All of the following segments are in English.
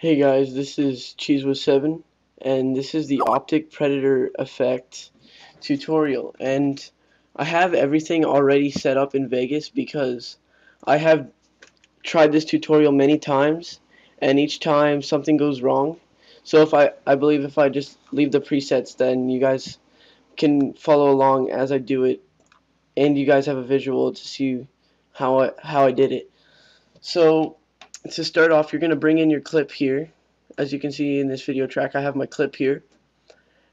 Hey guys, this is Cheese with 7 and this is the OpTic predator effect tutorial. And I have everything already set up in Vegas because I have tried this tutorial many times and each time something goes wrong. So if I I believe if I just leave the presets then you guys can follow along as I do it and you guys have a visual to see how I, how I did it. So to start off, you're going to bring in your clip here. As you can see in this video track, I have my clip here.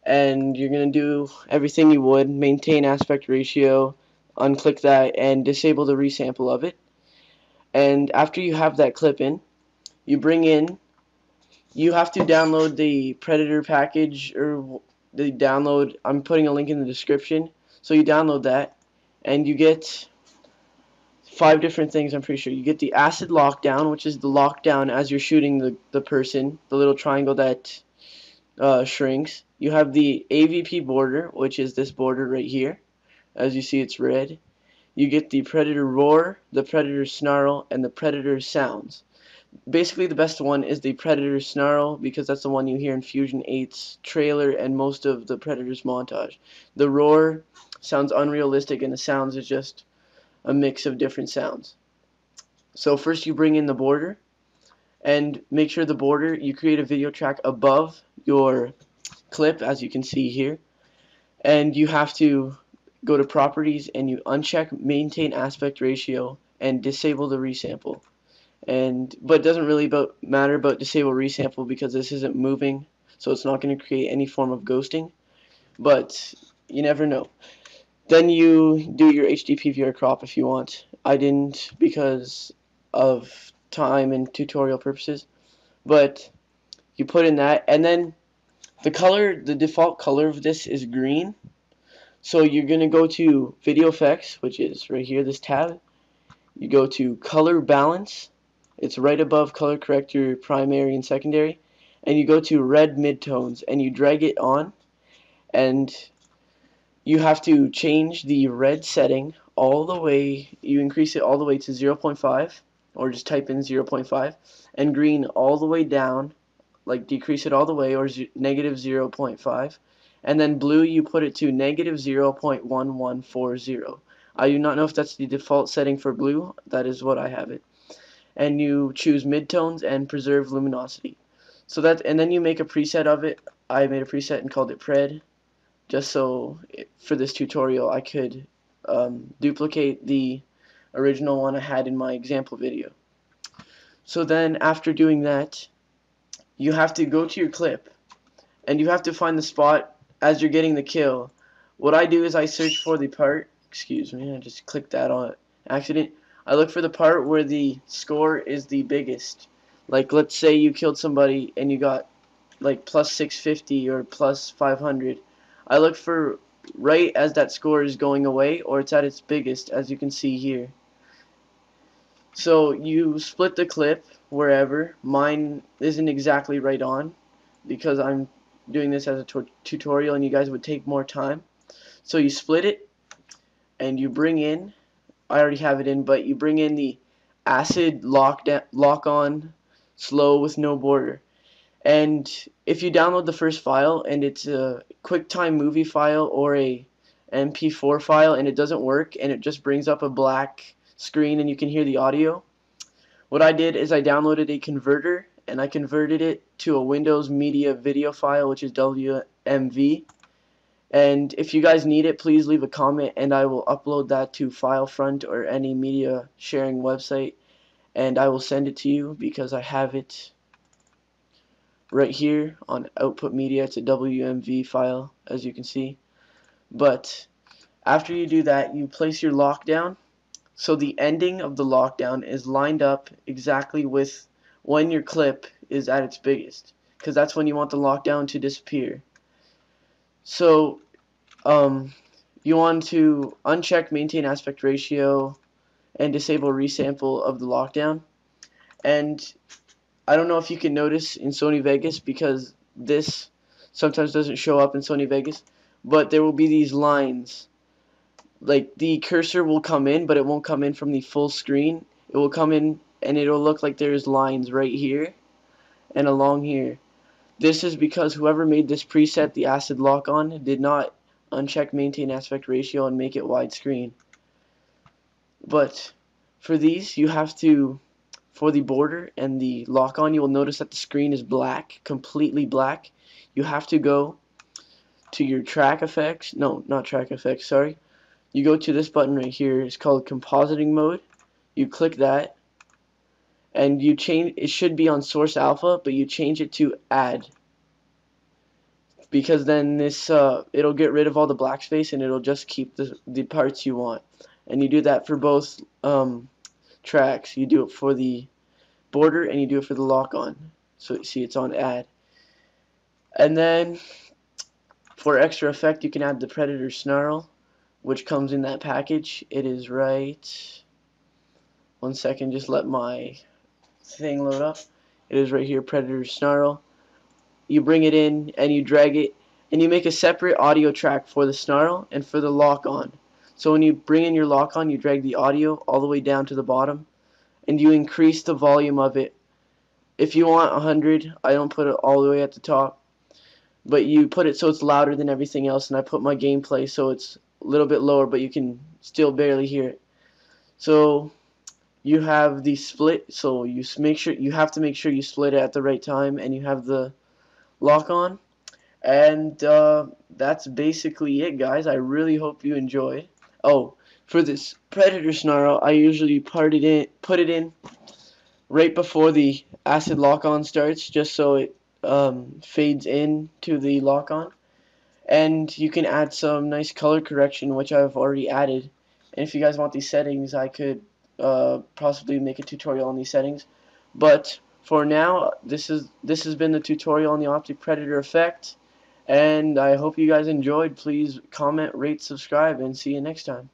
And you're going to do everything you would, maintain aspect ratio, unclick that, and disable the resample of it. And after you have that clip in, you bring in, you have to download the Predator package, or the download, I'm putting a link in the description. So you download that, and you get five different things I'm pretty sure. You get the acid lockdown, which is the lockdown as you're shooting the, the person, the little triangle that uh, shrinks. You have the AVP border, which is this border right here. As you see, it's red. You get the Predator Roar, the Predator Snarl, and the Predator Sounds. Basically, the best one is the Predator Snarl because that's the one you hear in Fuzi8n's trailer and most of the Predator's montage. The Roar sounds unrealistic, and the Sounds is just a mix of different sounds. So first you bring in the border and make sure the border you create a video track above your clip as you can see here. And you have to go to properties and you uncheck maintain aspect ratio and disable the resample. And but it doesn't really about matter about disable resample because this isn't moving so it's not going to create any form of ghosting. But you never know then you do your HD PVR crop if you want. I didn't because of time and tutorial purposes. But you put in that and then the color, the default color of this is green. So you're going to go to video effects, which is right here, this tab. You go to color balance. It's right above color corrector primary and secondary. And you go to red midtones and you drag it on and you have to change the red setting all the way, you increase it all the way to 0.5 or just type in 0.5 and green all the way down like decrease it all the way or negative 0.5 and then blue you put it to negative 0.1140 I do not know if that's the default setting for blue that is what I have it. And you choose midtones and preserve luminosity. So that and then you make a preset of it. I made a preset and called it pred just so for this tutorial I could um, duplicate the original one I had in my example video. So then after doing that you have to go to your clip and you have to find the spot as you're getting the kill. What I do is I search for the part, excuse me, I just clicked that on accident. I look for the part where the score is the biggest. Like let's say you killed somebody and you got like plus 650 or plus 500 I look for right as that score is going away or it's at its biggest as you can see here. So you split the clip wherever. Mine isn't exactly right on because I'm doing this as a tutorial and you guys would take more time. So you split it and you bring in, I already have it in, but you bring in the acid lock, lock on slow with no border and if you download the first file and it's a QuickTime movie file or a MP4 file and it doesn't work and it just brings up a black screen and you can hear the audio what I did is I downloaded a converter and I converted it to a Windows Media video file which is WMV and if you guys need it please leave a comment and I will upload that to FileFront or any media sharing website and I will send it to you because I have it right here on output media. It's a WMV file as you can see. But after you do that you place your lockdown. So the ending of the lockdown is lined up exactly with when your clip is at its biggest because that's when you want the lockdown to disappear. So um, you want to uncheck maintain aspect ratio and disable resample of the lockdown. And I don't know if you can notice in Sony Vegas because this sometimes doesn't show up in Sony Vegas, but there will be these lines. Like the cursor will come in, but it won't come in from the full screen. It will come in and it'll look like there's lines right here. and along here. This is because whoever made this preset, the acid lock on, did not uncheck maintain aspect ratio and make it widescreen. But for these, you have to, for the border and the lock on, you will notice that the screen is black, completely black. You have to go to your track effects, no, not track effects, sorry. You go to this button right here, it's called compositing mode. You click that, and you change, it should be on source alpha, but you change it to add because then this uh, it'll get rid of all the black space and it'll just keep the, the parts you want and you do that for both um, tracks. You do it for the border and you do it for the lock on. So you see it's on add. And then for extra effect you can add the predator snarl which comes in that package. It is right. One second just let my thing load up. It is right here predator snarl. You bring it in and you drag it and you make a separate audio track for the snarl and for the lock on so when you bring in your lock on you drag the audio all the way down to the bottom and you increase the volume of it if you want 100 I don't put it all the way at the top but you put it so it's louder than everything else and I put my gameplay so it's a little bit lower but you can still barely hear it so you have the split so you make sure you have to make sure you split it at the right time and you have the lock on. And uh, that's basically it, guys. I really hope you enjoy. Oh, for this Predator Snarl, I usually part it in, put it in right before the acid lock-on starts, just so it um, fades in to the lock-on. And you can add some nice color correction, which I've already added. And if you guys want these settings, I could uh, possibly make a tutorial on these settings. But for now, this is this has been the tutorial on the OpTic Predator effect, and I hope you guys enjoyed. Please comment, rate, subscribe, and see you next time.